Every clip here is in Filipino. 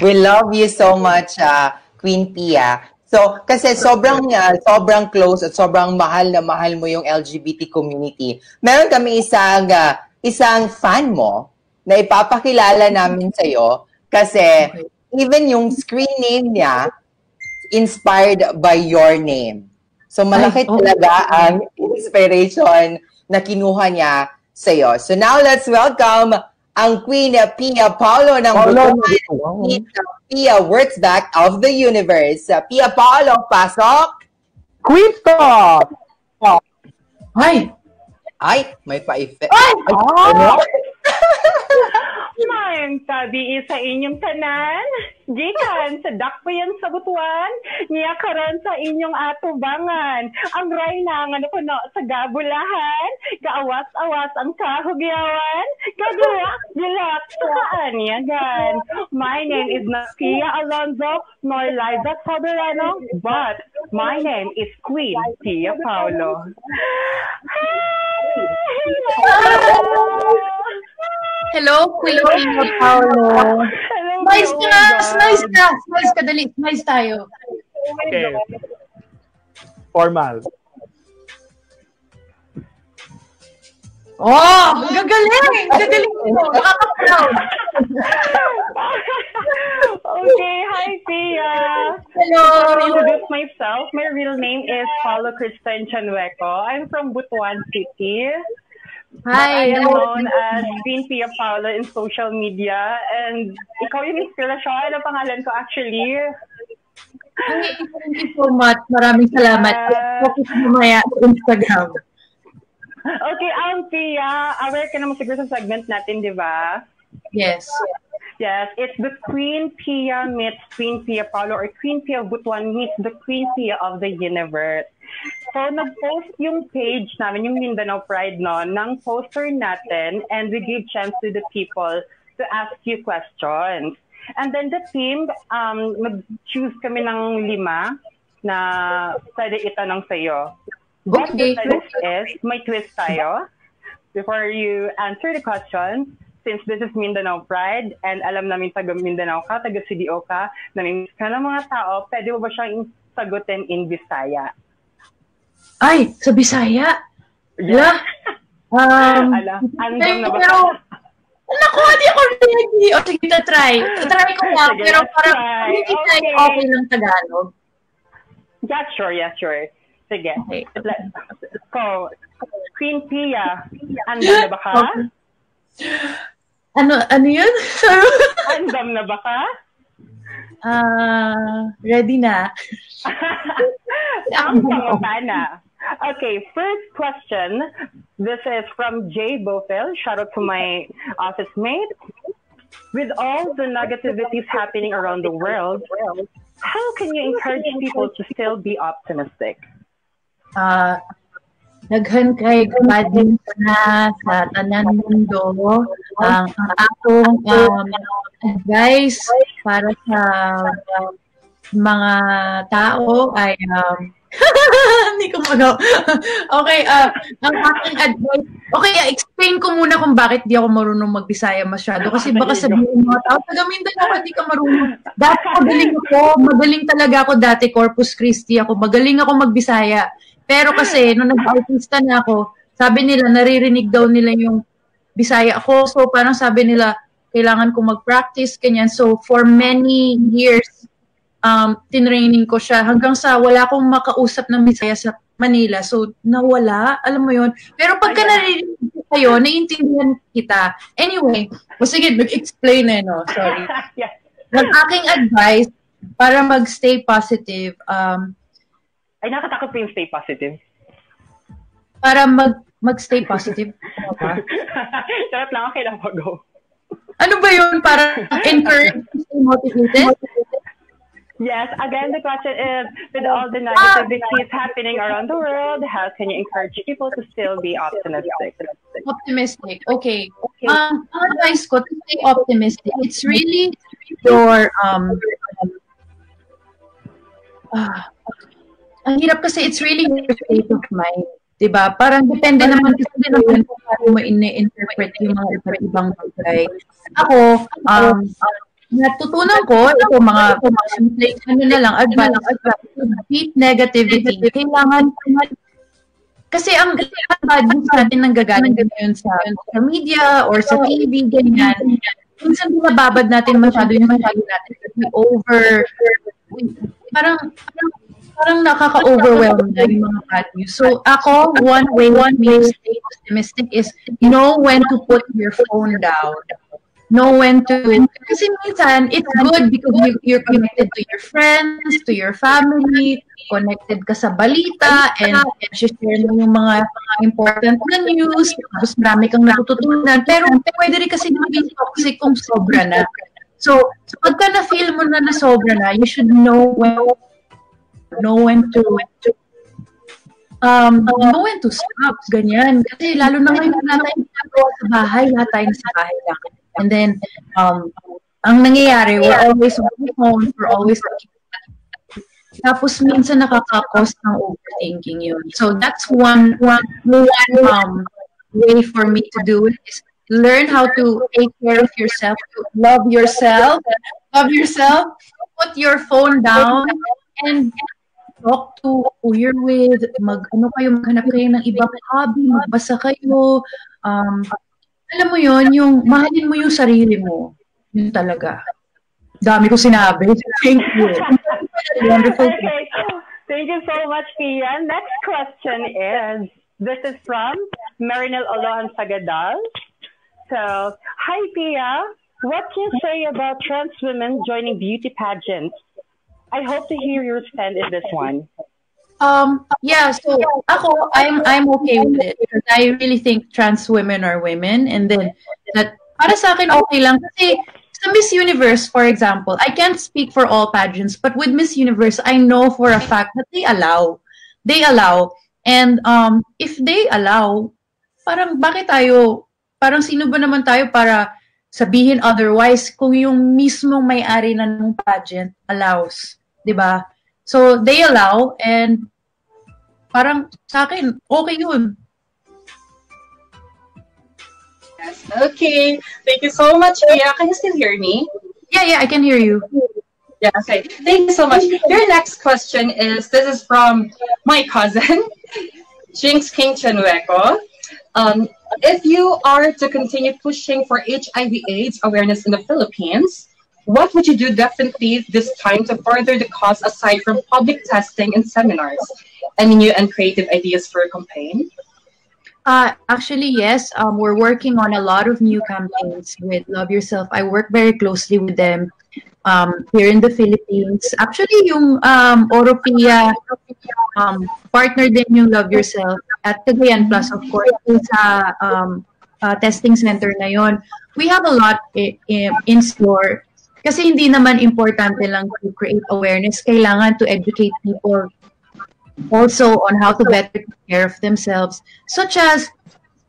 We love you so much, uh, Queen Pia. So, kasi sobrang uh, sobrang close at sobrang mahal na mahal mo yung LGBT community. Meron kami isang uh, isang fan mo na ipapakilala namin sa iyo kasi even yung screen name niya inspired by your name. So malaki Ay, oh. talaga ang inspiration na kinuha niya sa iyo. So now let's welcome ang Queen Pia Paulo ng Paulo. Butuan. Pia works back of the universe. Pia Paulo, pasok! Queen Talk! Ay! Ay, may pa-effect. Ay! Ay! Ano? Maayong tabi sa inyong tanan. Gikan sa dakpayan sa butuan, niya karon sa inyong atubangan. Ang rayna nga napuno sa gabulahan, kaawas-awas ang kahugyawan, kagulak gilak sa kaanyagan. My name is not Pia Alonzo nor Liza Soberano, but my name is Queen Pia Paulo. Hello, Queen Pia Paulo. Nice ka! Nice ka! Nice ka, dali. Nice tayo. Okay. Formal. Oh, gagaling! Gagaling mo. Nakaka-proud. okay, hi Pia. Hello. To introduce myself, my real name is Paulo Kristen Chanweco. I'm from Butuan City. Hi. I am known as Queen Pia Paula in social media. And ikaw yung inspirasyon. Ano pangalan ko actually? Thank you so much. Maraming salamat. Uh, Focus mamaya sa Instagram. Okay, ang um, Pia, aware ka naman siguro sa segment natin, di ba? Yes. Yes, it's the Queen Pia meets Queen Pia Paolo or Queen Pia Butuan meets the Queen Pia of the universe. So, nag-post yung page namin, yung Mindanao Pride, no, ng poster natin and we give chance to the people to ask you questions. And then the team, um, nag-choose kami ng lima na pwede itanong sa'yo. What okay. the twist is, may twist tayo. Before you answer the question, since this is Mindanao Pride and alam namin taga Mindanao ka, taga CDO ka, namimiss ka ng mga tao, pwede mo ba siyang sagutin in Bisaya? Ay, sa Bisaya? Yeah. Um, Ala, andong na ba? Pero, Naku, hindi ako ready. O, sige, try. Try ko na, sige, pero parang hindi okay. tayo okay lang Tagalog. Yeah, sure, yeah, sure. Sige. Okay. Let's go. Queen Pia, andam na ba ka? Okay. Ano, ano yun? andam na ba ka? Ah, uh, ready na. Ang pangutana. Okay, first question. This is from Jay Bofel. Shout out to my office mate. With all the negativities happening around the world, how can you encourage people to still be optimistic? Uh, Daghan kay kadin na sa tanan mundo ang akong um, advice para sa mga tao ay um, hindi ko mag Okay, uh, ang aking advice, okay, uh, explain ko muna kung bakit di ako marunong magbisaya masyado. Kasi baka sabihin mga tao, taga Mindanao hindi ka marunong. Dati magaling ako, magaling talaga ako dati, Corpus Christi ako, magaling ako magbisaya. Pero kasi, nung nag-artista na ako, sabi nila, naririnig daw nila yung Bisaya ako. So, parang sabi nila, kailangan ko mag-practice, kanyan. So, for many years, um, tinraining ko siya hanggang sa wala akong makausap ng Bisaya sa Manila. So, nawala. Alam mo yon Pero pagka naririnig ko kayo, naiintindihan kita. Anyway, o sige, mag-explain eh, no? Sorry. yes. Ang aking advice, para mag-stay positive, um, ay, nakatakot po yung stay positive. Para mag mag-stay positive. Charot lang, okay lang mag-go. Ano ba yun? Para encourage, stay motivated? Yes, again, the question is, with all the ah! happening around the world, how can you encourage people to still be optimistic? Optimistic, okay. okay. Um, advice ko to stay optimistic, it's really your, um, uh, ang hirap kasi it's really your state of mind. Diba? Parang depende naman kasi din naman kung paano mo in-interpret yung mga iba't ibang bagay. Ako, um, natutunan ko, ito mga, like, ano na lang, advice, beat negativity. Kailangan, kasi ang bad news natin nang gagaling ngayon sa social media or sa TV, ganyan. Minsan binababad natin masyado yung masyado natin kasi over, parang, parang parang nakaka-overwhelm na yung mga bad news. So ako, one way, one way to stay optimistic is know when to put your phone down. Know when to, kasi minsan, it's good because you, you're connected to your friends, to your family, connected ka sa balita, and, and share mo yung mga, mga important na news, tapos marami kang natututunan. Pero pwede rin kasi maging toxic kung sobra na. So, so pagka na-feel mo na na sobra na, you should know when know when to, to um, know when to stop, ganyan. Kasi lalo na ngayon na tayo sa bahay, lahat tayo sa bahay lang. And then, um, ang nangyayari, we're always on the phone, we're always tapos minsan nakaka-cause ng overthinking yun. So that's one one one um way for me to do it is learn how to take care of yourself, love yourself, love yourself, put your phone down and talk to who you're with, mag, ano kayo, maghanap kayo ng ibang hobby, magbasa kayo. Um, alam mo yon yung mahalin mo yung sarili mo. Yun talaga. Dami ko sinabi. Thank you. Wonderful. Okay. Thank you so much, Pia. Next question is, this is from Marinel Olohan Sagadal. So, hi, Pia. What can you say about trans women joining beauty pageants? I hope to hear your stand in this one. Um, yeah, so ako, I'm I'm okay with it because I really think trans women are women and then that para sa akin okay lang kasi sa Miss Universe, for example, I can't speak for all pageants, but with Miss Universe, I know for a fact that they allow. They allow. And um, if they allow, parang bakit tayo, parang sino ba naman tayo para sabihin otherwise kung yung mismong may-ari na ng pageant allows. 'di ba? So they allow and parang sa akin okay 'yun. Yes. Okay. Thank you so much, Mia. Can you still hear me? Yeah, yeah, I can hear you. Yeah, okay. Thank you so much. Your next question is this is from my cousin, Jinx King Chenueco. Um, if you are to continue pushing for HIV AIDS awareness in the Philippines, what would you do differently this time to further the cause aside from public testing and seminars? Any new and creative ideas for a campaign? Uh, actually, yes. Um, we're working on a lot of new campaigns with Love Yourself. I work very closely with them um, here in the Philippines. Actually, yung um, Oropia um, partner din yung Love Yourself at Cagayan Plus, of course, sa um, uh, testing center na yon. We have a lot in, in store Kasi hindi naman importante lang to create awareness. Kailangan to educate people also on how to better take care of themselves. Such as,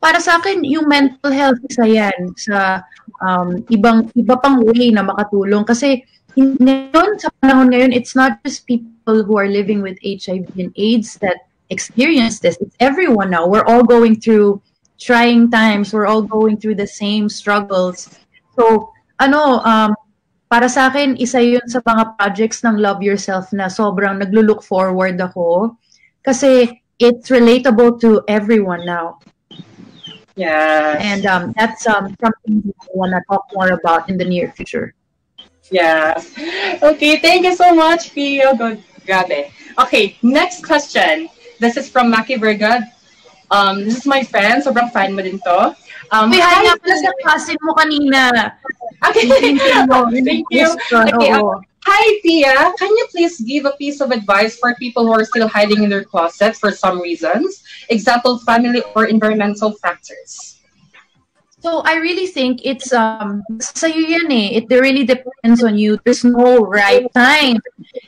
para sa akin, yung mental health, isa yan sa um, ibang, iba pang way na makatulong. Kasi ngayon, sa panahon ngayon, it's not just people who are living with HIV and AIDS that experience this. It's everyone now. We're all going through trying times. We're all going through the same struggles. So, ano, um, para sa akin, isa yun sa mga projects ng Love Yourself na sobrang naglo-look forward ako. Kasi it's relatable to everyone now. Yeah. And um, that's um, something I want to talk more about in the near future. Yeah. Okay, thank you so much, Pio. Good. Grabe. Okay, next question. This is from Maki Vergad. Um, this is my friend. Sobrang fan mo din to. Um, Uy, hi, nga pala sa cousin mo kanina. Okay. Thank you. Okay, uh, hi, Pia. Can you please give a piece of advice for people who are still hiding in their closet for some reasons? Example, family or environmental factors. So I really think it's um sa'yo yan eh. It really depends on you. There's no right time.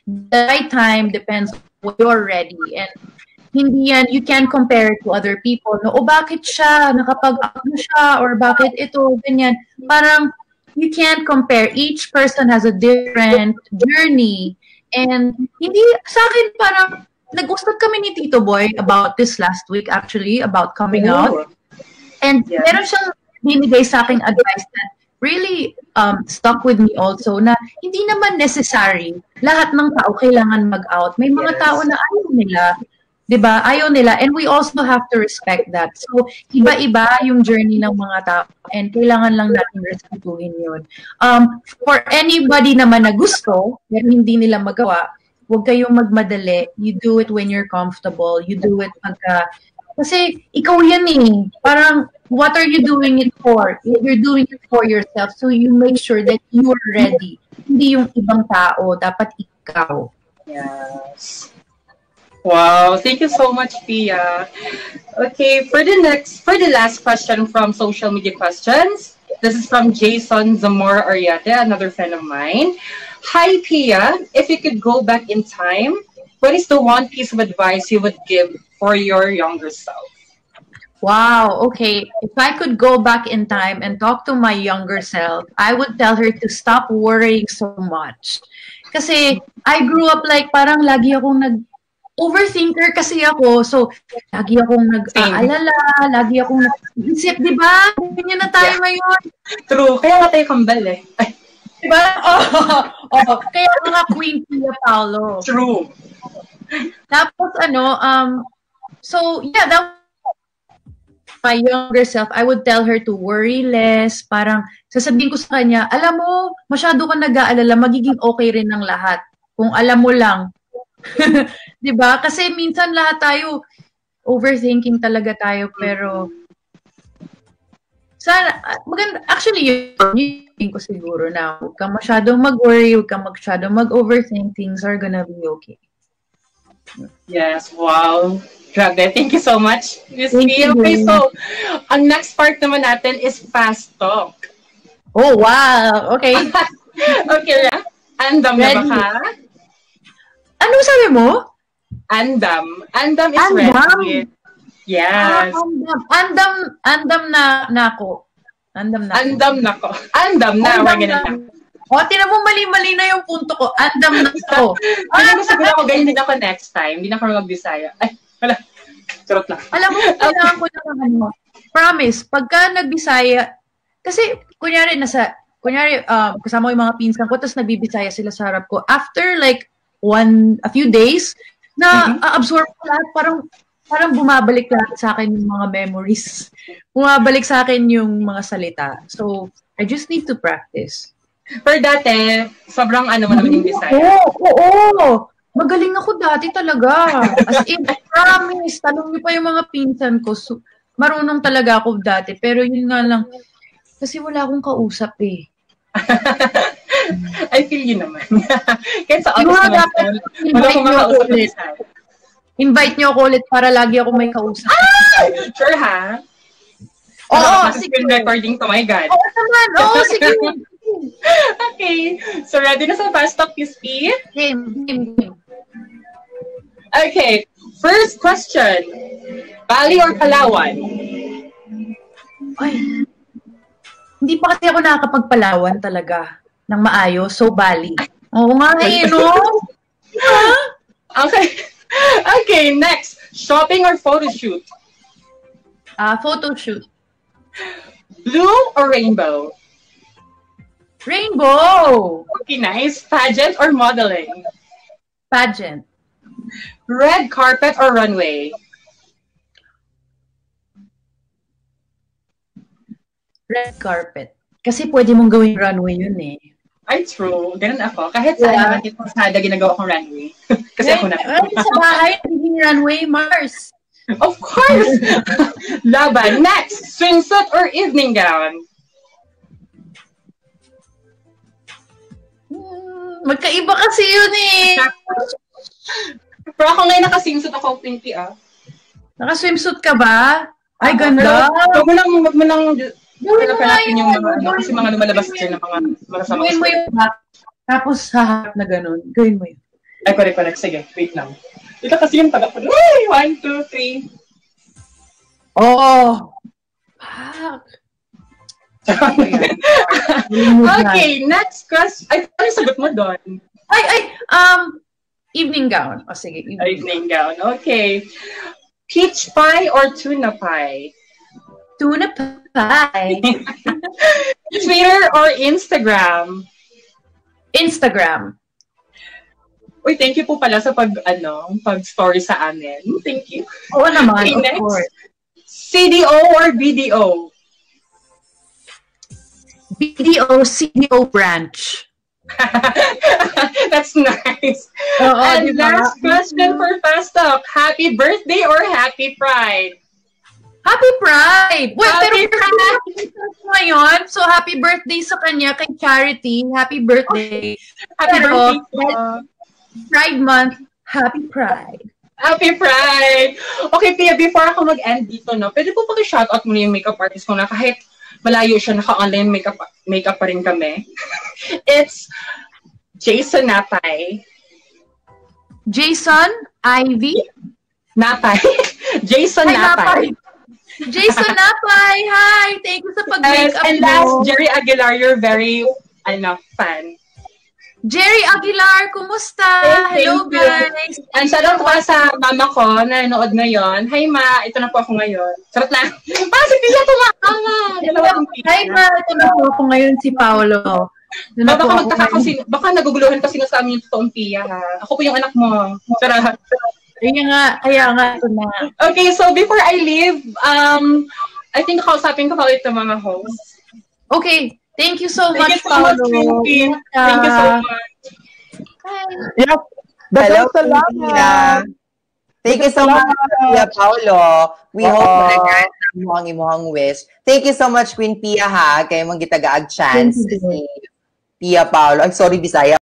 The right time depends on when you're ready. And hindi yan, you can compare to other people. No, o bakit siya, nakapag-ano siya, or bakit ito, ganyan. Parang, you can't compare. Each person has a different journey. And hindi, sa akin parang, nag-usap kami ni Tito Boy about this last week actually, about coming out. And yeah. meron siyang binigay sa akin advice that really um, stuck with me also na hindi naman necessary lahat ng tao kailangan mag-out. May mga Yes. tao na ayaw nila. 'Di ba? Ayaw nila and we also have to respect that. So iba-iba yung journey ng mga tao and kailangan lang natin respetuhin 'yun. Um for anybody naman na gusto pero hindi nila magawa, huwag kayong magmadali. You do it when you're comfortable. You do it pagka kasi ikaw yan eh. Parang, what are you doing it for? You're doing it for yourself. So you make sure that you're ready. Hindi yung ibang tao. Dapat ikaw. Yes. Wow, thank you so much, Pia. Okay, for the next, for the last question from social media questions, this is from Jason Zamora Ariete, another friend of mine. Hi, Pia. If you could go back in time, what is the one piece of advice you would give for your younger self? Wow, okay. If I could go back in time and talk to my younger self, I would tell her to stop worrying so much. Kasi I grew up like parang lagi akong nag overthinker kasi ako. So, lagi akong nag-aalala, lagi akong nag-isip, di ba? Ganyan na tayo Yeah. ngayon. True. Kaya nga tayo kambal eh. Ay, Di ba? Oh, oh. Kaya mga Queen Pia Paolo. true. Tapos ano, um, so yeah, that my younger self, I would tell her to worry less. Parang sasabihin ko sa kanya, alam mo, masyado ka nag-aalala, magiging okay rin ng lahat. Kung alam mo lang. 'Di ba? Kasi minsan lahat tayo overthinking talaga tayo pero sana maganda actually yun, yun ko siguro na huwag kang masyadong mag-worry, huwag kang masyadong mag-overthink, things are gonna be okay. Yes, wow. Grabe, thank you so much, Miss you. Okay, so, ang next part naman natin is fast talk. Oh, wow! Okay. okay, yeah. Andam na ba Ready. ka? Sabi mo? Andam. Andam is Andam? ready. Yes. Ah, andam. Andam, andam na, na ako. Andam na. Andam na ko. Andam na. Andam na. O, tinan mo, mali-mali na yung punto ko. Andam na ako. Alam mo, siguro ako ganyan din ako next time. Hindi na ako mag-Bisaya. Ay, wala. Charot lang. Alam mo, kailangan ko lang ng ano. Promise, pagka nagbisaya, kasi, kunyari, nasa, kunyari, um, kasama ko yung mga pinsan ko, tapos nagbibisaya sila sa harap ko. After like, one, a few days, na absorb ko lahat, parang, parang bumabalik lahat sa akin yung mga memories. Bumabalik sa akin yung mga salita. So, I just need to practice. Pero dati, sobrang ano mo naman yung Bisaya. Oo, oo, oo. Magaling ako dati talaga. As in, I promise. Tanong niyo pa yung mga pinsan ko. So, marunong talaga ako dati. Pero yun nga lang, kasi wala akong kausap eh. I feel you naman. Kahit sa office naman. dapat Wala akong makausap ulit. Bisaya. Invite niyo ako ulit para lagi ako may kausap. Sure ha? Oo, Ano, sige. screen recording to, my God. Oo naman. Oo, sige. Okay. So, ready na sa fast talk, Miss P? Game, game, game. Okay. First question. Bali or Palawan? Ay. Hindi pa kasi ako nakakapagpalawan talaga ng maayos. So, Bali. Oo nga eh, no? Okay. Okay, next. Shopping or photo shoot? Ah, photo shoot. Blue or rainbow? Rainbow! Okay, nice. Pageant or modeling? Pageant. Red carpet or runway? Red carpet. Kasi pwede mong gawing runway yun eh. Ay, true. Ganun ako. Kahit saan Yeah. naman yung pasada, ginagawa kong runway. Kasi ako na. Ay, sa bahay, naging runway, Mars. Of course! Laban. Next, swimsuit or evening gown? Hmm, magkaiba kasi yun eh. Pero ako ngayon naka-swimsuit ako, Pinky, ah. Naka-swimsuit ka ba? Ay, ganda. Pero, Wag mo lang, wag mo lang, Gawin mo nga hanapin yun. yung mga, ano, kasi mga lumalabas dyan ng mga masama. Gawin mo yung back. Tapos haharap na ganun. Gawin mo yun. Ay, correct, correct. Sige, wait lang. Ito kasi yung taga ko. Uy! One, two, three. Oo. Fuck. okay, next question. Ay, ano yung sagot mo doon? Ay, ay, um, evening gown. O sige, evening, Evening gown. Okay. Peach pie or tuna pie? Tuna pie. Twitter or Instagram? Instagram. Uy, thank you po pala sa pag, ano, pag-story sa amin. Thank you. Oo naman, Okay, of next. course. CDO or BDO? BDO, CDO branch. That's nice. Oo, and di ba? last question for Fast Talk. Happy birthday or happy pride? Happy Pride! Wait, Happy pero ko ngayon. So, happy birthday sa kanya kay Charity. Happy birthday. Happy Pero, birthday. Pride Month. Happy Pride. Happy Pride! Okay, Pia, before ako mag-end dito, no, pwede po paki-shoutout mo na yung makeup artist ko na kahit malayo siya, naka-online makeup, makeup pa rin kami. It's Jason Natay. Jason, Ivy, Natay. Jason Hi, Natay. Jason Napay, hi! Thank you sa And, pag-makeup and mo. last, Jerry Aguilar, you're very, ano, fan. Jerry Aguilar, kumusta? Thank Hello, you. guys! And shoutout ko sa mama ko na nanood ngayon. Hi, ma. Ito na po ako ngayon. Charot lang. Parang si Tia tumakawa. Dalawa ng Hi, ma! Ito na po ako ngayon si Paolo. Ito na Baka magtaka ngayon. kasi, baka naguguluhan kasi na sa amin yung totoong Pia, ha? Ako po yung anak mo. Charot. Kaya nga, kaya nga, ito na. Okay, so before I leave, um, I think kausapin ko pa ulit yung mga hosts. Okay, thank you so Thank much, you so much, Paolo. Quintin. Thank you so much. Bye. Yes. Hello, salamat. Thank you so much, Pia Paulo. We Oo. hope na grant ang imuhang wish. Thank you so much, Queen Pia, ha? Kaya mong gitagaag chance Thank you. si Pia Paulo. I'm sorry, Bisaya.